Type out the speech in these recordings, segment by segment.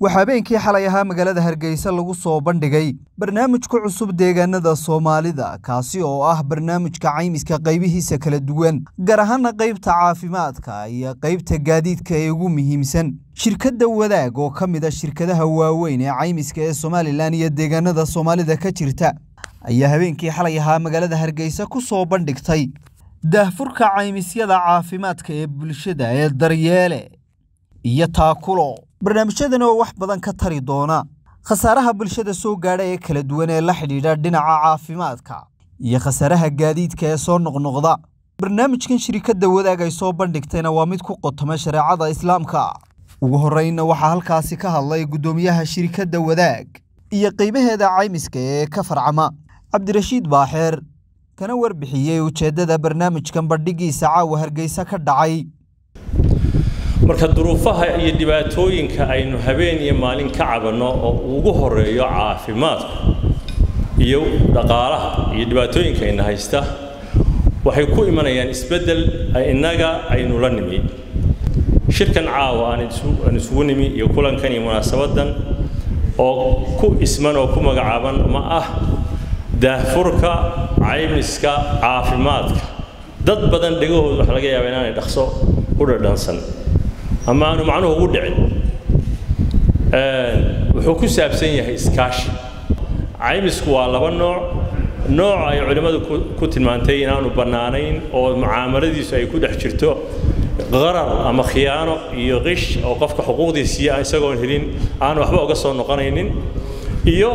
waxaa habeenkii xalay ahaa magaalada hargeysa lagu soo bandhigay barnaamijka cusub deegaanada soomaalida kaasi oo ah barnaamijka caymiska qaybihiisa kala duwan gaar ahaana qaybta caafimaadka iyo qaybta gaadiidka ee ugu muhiimsan. Shirkadda wadaag oo ka mid a shirkadaha waaweyn ee caymiska ee somalilan iyo deegaanada soomaalida ka jirta ayaa habeenkii xalay ahaa magaalada hargeysa ku soo bandhigtay daahfurka caymisyada caafimaadka ee bulshada ee daryeele iyo taakulo barnaamijyadan oo wax badan ka tari doona. Khasaaraha bulshada soo gaadha ee kala duwan ee la xidhiidha dhinaca caafimaadka iyo khasaaraha gaadiidka ee soo noqnoqda. Barnaamijkan shirikadda wadaag ay soo bandhigtayna waa mid ku qotoma shareecada islaamka. Ugu horreynna waxaa halkaasi ka hadlay guddoomiyaha shirikadda wadaag iyo qiimaheeda caymiska ee ka farcama. Cabdirashiid baaxeer kana warbixiyey ujeeddada barnaamijkan bandhigiisa caawa hargeysa ka dhacay marka duruufaha iyo dhibaatooyinka aynu habeen iyo maalin ka cabanno oo ugu horeeyo caafimaadka iyo dhaqaalaha iyo dhibaatooyinkayna haysta waxay ku imanayaan isbeddel innaga aynu la nimi. Shirkan caawa aan isugu nimi iyo kulankan iyo munaasabaddan oo ku isman oo ku magacaaban ma ah daahfurka caymiska caafimaadka. Dad badan dhegahooda waxa laga yaabaa inaanay dhaqso u dhadhansan ama aanu macnuhu ugu dhicin. Wuxuu ku saabsan yahay iskaashi. Caymisku waa laba nooc. Nooc ay culimmadu ku tilmaantay inaanu bannaanayn oo mucaamaladiisu ay ku dhex jirto qarar ama khiyaano iyo qish oo qofka xuquuqdiisiiya isagoon helin aan waxba uga soo noqonaynin. Iyo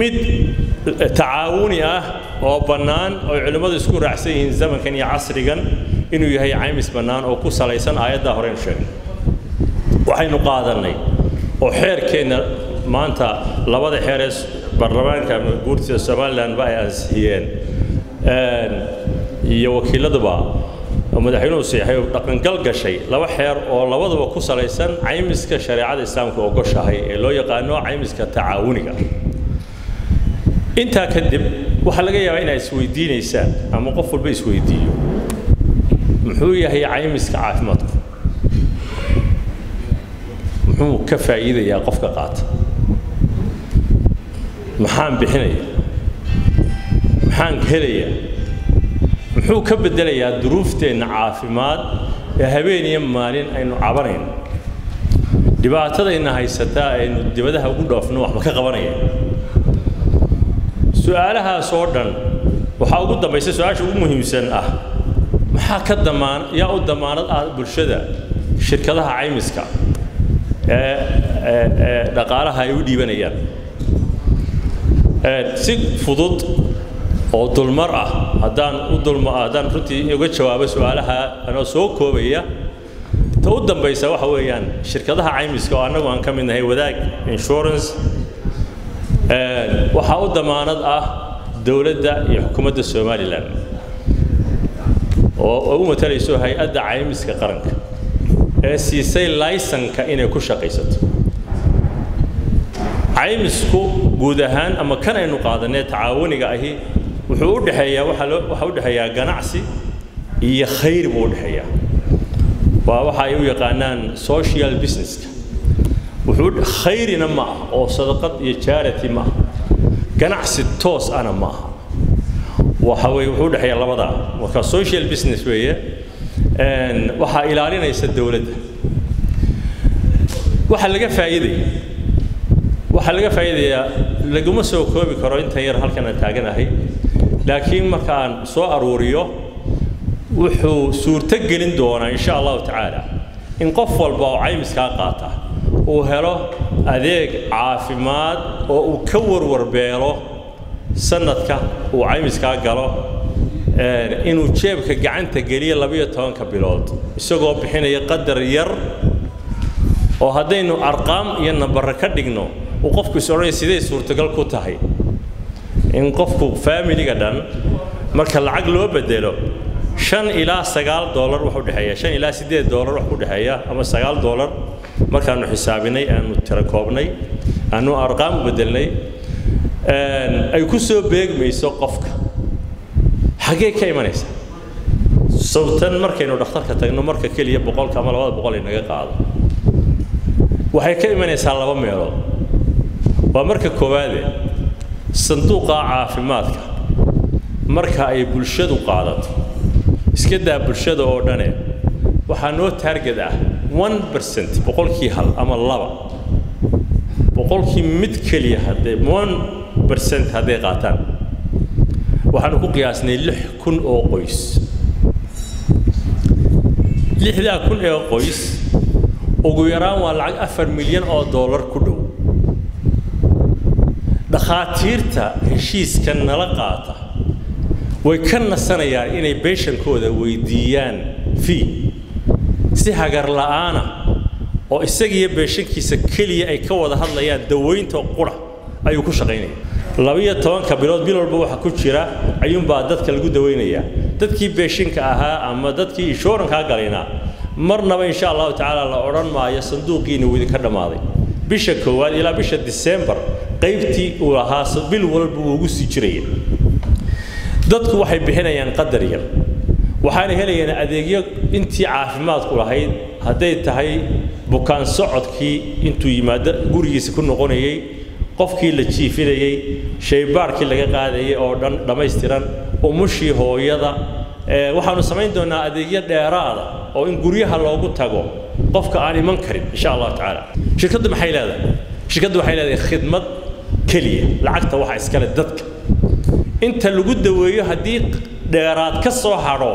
mid tacaawuni ah oo bannaan oo culimmadu isku raacsan yihiin zamankan iyo casrigan inuu yahay caymis bannaan oo ku salaysan aayaddaa horeynu sheegnay waxaynu qaadannay oo xeerkeenna maanta labada xeer ee baarlamaanka guurtida somalilandba ay ansixiyeen. Iyo wakiiladuba oo madaxweynuhu seexay dhaqangal gashay laba xeer oo labaduba ku salaysan caymiska shareecada islaamka ogoshahay ee loo yaqaano caymiska tacaawuniga. Intaa kadib waxaa laga yaabaa inaad isweydiinaysaan ama qof walba isweydiiyo muxuu yahay caymiska caafimaadku muxuu ka faa'iidayaa qofka qaata? Maxaan bixinaya maxaan helayaa? Muxuu ka beddelayaa duruufteenna caafimaad ee habeen iyo maalin aynu cabanayno dhibaatadayna haysataa aynu dibadaha ugu dhoofno wax ma ka qabanaya su'aalahaas oo dhan waxaa ugu dambaysa su'aasha ugu muhiimsan ah maxaa ka damaan yaa u damaanad ah bulshada shirkadaha caymiska ee dhaqaalaha ay u dhiibanayaan? Si fudud oo dulmar ah haddaan u dulma haddaan runtii uga jawaabo su'aalaha anoo soo koobaya ta u dambaysa waxa weeyaan shirkadaha caymiska oo annagu aan ka mid nahay wadaag insurance waxaa u damaanad ah dowladda iyo xukuumadda somalilan oo u matalayso hay'adda caymiska qaranka ee siisay laysanka inay ku shaqaysato. Caymisku guud ahaan ama kan aynu qaadanee tacaawuniga ahi wuxuu u dhexeeyaa waxaa u dhexeeyaa ganacsi iyo khayr buu u dhexeeyaa. Waa waxa ay u yaqaanaan social businesska. Wuxuu khayrina ma ah oo sadaqad iyo charity ma ah ganacsi toos ana ma aha waxa weeye wuxuu u dhexeeyaa labadaa marka social business weeye waxaa ilaalinaysa dowladda. Waxaa laga faa'iidaya waxaa laga faa'iidayaa laguma soo koobi karo intan yar halkan taaganahay. Laakiin markaan soo aruuriyo wuxuu suurto doonaa insha allahu tacaala in qof walba oo caymiskaa qaata uu helo adeeg caafimaad oo uu ka warwarbeelo sanadka uu caymiskaa galo inuu jeebka gacanta geliyo labiyo tobanka bilood isagoo bixinaya qadar yar oo haddaynu arqaam iyo nambare ka dhigno uu qofku is odhanaya siday suurtagal ku tahay? In qofku faamiliga dhan marka lacag loo bedelo shan ilaa sagaal doolar wax u dhexeeya shan ilaa siddeed doolar wax u dhexeeya ama sagaal doolar markaanu xisaabinay aanu tira koobnay aanu arqaam u bedelnay ay ku soo beegmayso qofka. Xaggee ka imanaysa? Sawtan markaynu dhakhtarka tagno marka keliya boqolka ama labada boqol ay naga qaado. Waxay ka imanaysaa laba meelood. Waa marka koowaade sanduuqa caafimaadka marka ay bulshadu qaadato iska daa bulshada oo dhane waxaa noo taarget ah one percent boqolkii hal ama laba boqolkii mid keliya haddee one percent hadday qaataan. Waxaanu ku qiyaasnay lix kun oo qoys. Lixdaa kun ee qoys ugu yaraan waa lacag afar milyan oo dollar ku dhow. Dhakhaatiirta heshiiska nala qaata way ka nasanayaan inay beeshankooda weydiiyaan fii si hagar la'aana oo isagiiyo beeshankiisa keliya ay ka wada hadlayaan dawaynta qura ayuu ku shaqaynaya. Labiyo tobanka bilood bil walba waxaa ku jira ayuunbaa dadka lagu dawaynayaa dadkii beeshinka ahaa ama dadkii inshuurankaa galayna marnaba insha allahu tacaala la odhan maayo sanduuqiina wuu idinka dhammaaday. Bisha koowaad ilaa bisha disembar qaybtii uu lahaa bil walba wuu ugu sii jiraya dadku waxay bixinayaan qadar yar waxaana helayaan adeegyo intii caafimaadku lahayd hadday tahay bukaan socodkii intuu yimaado gurigiisa ku noqonayay qofkii la jiifinayey shaybaarkii laga qaadayay oo dhan dhammaystiran umushii hooyada waxaanu samayn doonaa adeegyo dheeraada oo in guryaha loogu tago qofka aan iman karin insha allahu tacaala. Shirkaddu maxay leedahay? Shirkaddu waxay leedahay khidmad keliya lacagta waxa iskale dadka. Inta lagu daweeyo haddii dheeraad ka soo hadho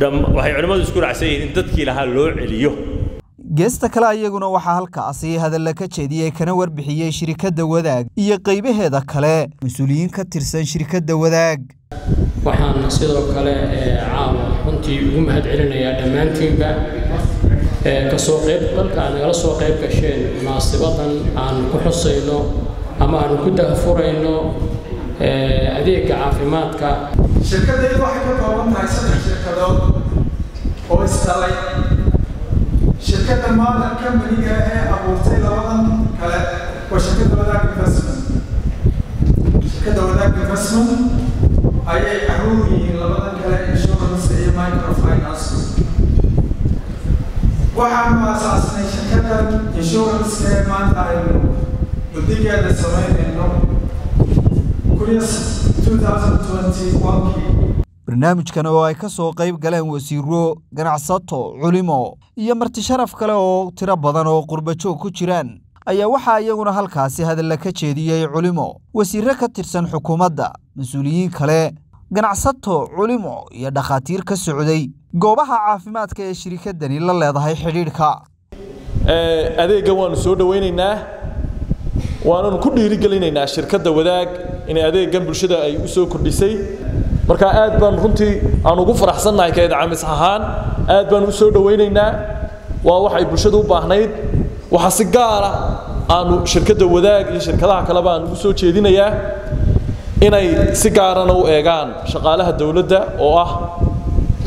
waxay culimmadu isku raacsan yihiin in dadkii lahaa loo celiyo. Geesta kale ayaguna waxaa halkaasi hadalla ka jeediyey kana warbixiyey shirkadda wadaag iyo qaybaheeda kale. Mas'uuliyiin ka tirsan shirkadda wadaag. Waxaan sidoo kale caawa runtii ugu mahad celinayaa dhammaantiinba ka soo qayb dalka aad nagala soo qayb gasheen munaasibadan aan ku xusayno ama aan ku dahfurayno adeegga caafimaadka shirkaddaydu waxay ka kooban tahay saddex shirkadood oo isdhalay shirkadda maanta kambaniga ee abuurtay labadan kale waa shirkadda wadaag investment. Shirkadda wadaag investment ayay carruur yihiin labadan kale insurance iyo microfinance. Waxaanu aasaasnay shirkaddan insurance ee maanta aynu muddigeeda samaynayno barnaamijkan oo ay ka soo qayb galeen wasiiro ganacsato culimo iyo marti sharaf kale oo tiro badan oo qurbajoog ku jiraan ayaa waxaa iyaguna halkaasi hadalla ka jeediyey culimo. Wasiirro ka tirsan xukuumadda mas'uuliyiin kale ganacsato culimo iyo dhakhaatiir ka socday goobaha caafimaadka ee shirikaddani la leedahay xidhiidhka. Adeeggan waannu soo dhowaynaynaa waananu ku dhiirigelinaynaa shirkadda wadaag inay adeeggan bulshada ay u soo kordhisay. Marka aad baan runtii aan ugu faraxsannahay kaedacamis ahaan aad baan u soo dhowaynaynaa waa wax ay bulshada u baahnayd. Waxaa si gaara aanu shirkadda wadaag iyo shirkadaha kaleba aan ugu soo jeedinayaa inay si gaarana u eegaan shaqaalaha dowladda oo ah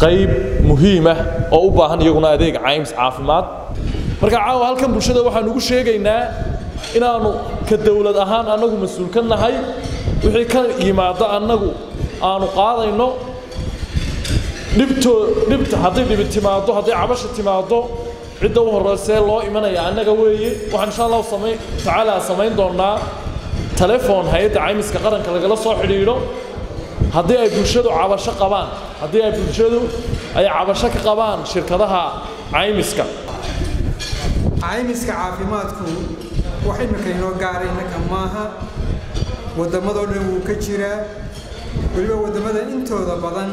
qayb muhiim ah oo u baahan iyaguna adeeg caymis caafimaad. Marka caawa halkan bulshada waxaan ugu sheegaynaa inaannu ka dowlad ahaan annagu mas'uul ka nahay wixii ka yimaado annagu aanu qaadayno dhibtoo dhibta hadday dhibi timaaddo hadday cabasha timaaddo cidda u horreysee loo imanaya. Annaga weeye waxaan insha allahu samayn tacaala samayn doonnaa. Telefoon hay'adda caymiska qaranka lagala soo xidhiidho. Haddii ay bulshadu cabasho qabaan haddii ay bulshadu ay cabasho ka qabaan shirkadaha caymiska. Caymiska caafimaadku wax imika inoo gaaray innaka maaha wadammadoo dhan wuu ka jiraa weliba waddamada intooda badan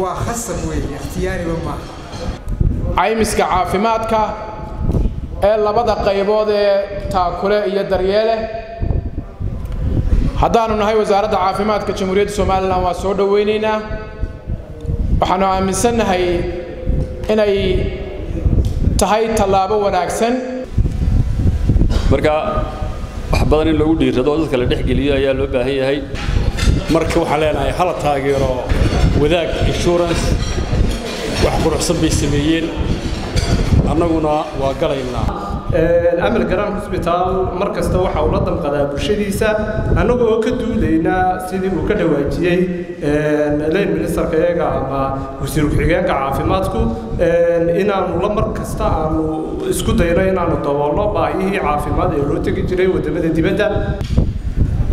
waa khasab weeye ikhtiyaariba maaha. Caymiska caafimaadka ee labada qaybood ee taakule iyo daryeele. Haddaanu nahay wasaaradda caafimaadka jamhuuriyadda somalilan waa soo dhowaynaynaa waxaanu aaminsannahay inay tahay tallaabo wanaagsan. Marka wax badan in lagu dhiirado dadka la dhexgeliyo ayaa loo baahan yahay. Marka waxaan leenahay hala taageero wadaag insurance wax quruxsan bay sameeyeen. Annaguna waa galaynaa amal garan hosbitaal mar kasta waxa uu la damqadaa bulshadiisa. Annaga oo ka duulaynaa sidii uu ka dhawaajiyey leyn ministerka iyaga ama wasiir ku-xigeenka caafimaadku inaanu la mar kasta aanu isku dayno inaanu daboolno baahiyihii caafimaad ee loo tegi jiray waddamada dibadda.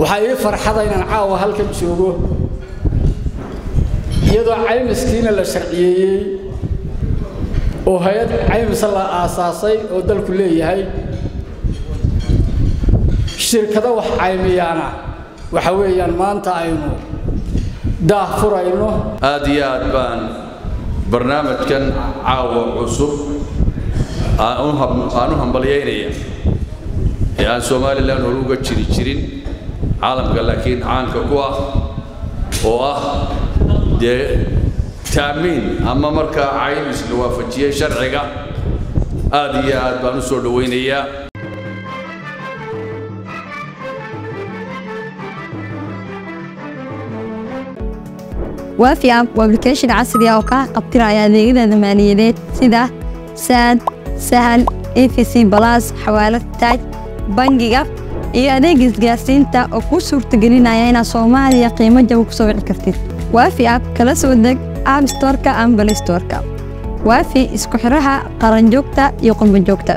Waxaa ii farxada inaan caawa halkan joogo iyadoo caymiskiina la sharciyeeyey oo hay'ad caymisa la aasaasay oo dalku leeyahay. Shirkado wax caymiyaana waxa weeyaan maanta aynu daah furayno aad iyo aad baan barnaamijkan caawa cusub aan u hambalyaynaya ee aan somalilan hore uga jiri jirin caalamka laakiin caanka ku ah oo ah dee taamiin ama markaa caymis la waafajiyey sharciga aad iyo aad baan u soo dhowaynayaa waafi app waa application casri ah oo kaa qabtiraya adeegyada maaliyadeed sida saad sahal efc balas xawaalad taaj bangiga iyo adeega isgaarsiinta oo kuu suurtagelinaya inaad soomaaliya qiimo jaba ku soo wici kartid. Waafi app kala soo deg app storeka ama balay storeka waafi isku xiraha qaranjoogta iyo qurbanjoogta